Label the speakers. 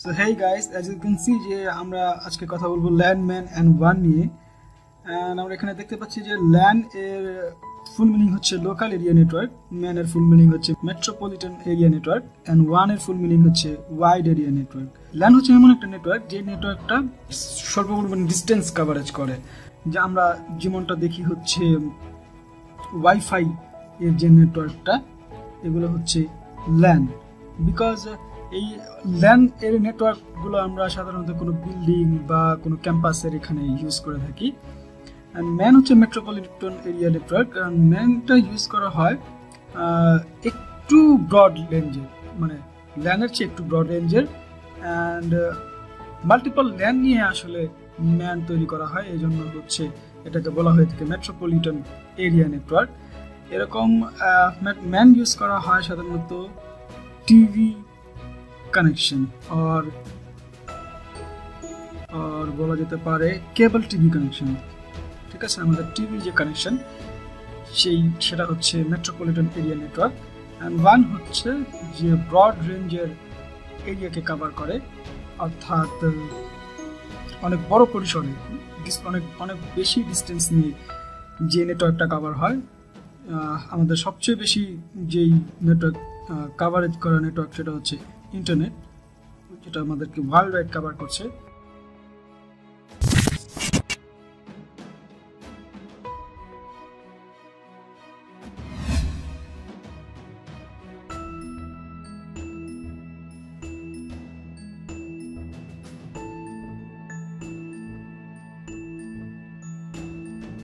Speaker 1: So hey guys as you can see যে আমরা আজকে কথা বলব ল্যান্ড ম্যান অ্যান্ড ওয়ান নিয়ে। অ্যান্ড আমরা এখানে দেখতে পাচ্ছি যে ল্যান্ড এর ফুল মিনিং হচ্ছে লোকাল এরিয়া নেটওয়ার্ক ম্যান এর ফুল মিনিং হচ্ছে মেট্রোপলিটন এরিয়া নেটওয়ার্ক অ্যান্ড ওয়ানের ফুল মিনিং হচ্ছে ওয়াইড এরিয়া নেটওয়ার্ক ল্যান্ড হচ্ছে এমন একটা নেটওয়ার্ক যে নেটওয়ার্কটা স্বল্প পরিমাণ ডিস্টেন্স কাভারেজ করে। যা আমরা যেমনটা দেখি হচ্ছে ওয়াইফাই এর যে নেটওয়ার্কটা এগুলো হচ্ছে ল্যান বিকজ এই ল্যান এর নেটওয়ার্কগুলো আমরা সাধারণত কোনো বিল্ডিং বা কোনো ক্যাম্পাসের এখানে ইউজ করে থাকি। ম্যান হচ্ছে মেট্রোপলিটন এরিয়া নেটওয়ার্ক ম্যানটা ইউজ করা হয় একটু ব্রড রেঞ্জের মানে ল্যানের চেয়ে একটু ব্রড রেঞ্জের অ্যান্ড মাল্টিপল ল্যান নিয়ে আসলে ম্যান তৈরি করা হয়। এই জন্য হচ্ছে এটাকে বলা হয়ে থাকে মেট্রোপলিটন এরিয়া নেটওয়ার্ক এরকম ম্যান ইউজ করা হয় সাধারণত টিভি কানেকশন আর আর বলা যেতে পারে কেবল টিভি কানেকশন ঠিক আছে? আমাদের টিভি যে কানেকশন সেই, সেটা হচ্ছে মেট্রোপলিটন এরিয়া নেটওয়ার্ক অ্যান্ড ওয়ান হচ্ছে যে ব্রড রেঞ্জের এরিয়াকে কভার করে। অর্থাৎ, অনেক বড় পরিসরে অনেক অনেক বেশি ডিস্টেন্স নিয়ে যে নেটওয়ার্কটা কভার হয় আমাদের সবচেয়ে বেশি যেই নেটওয়ার্ক কাভারেজ করা নেটওয়ার্ক সেটা হচ্ছে ইন্টারনেট যেটা আমাদেরকে ওয়ার্ল্ড ওয়াইড কভার করছে।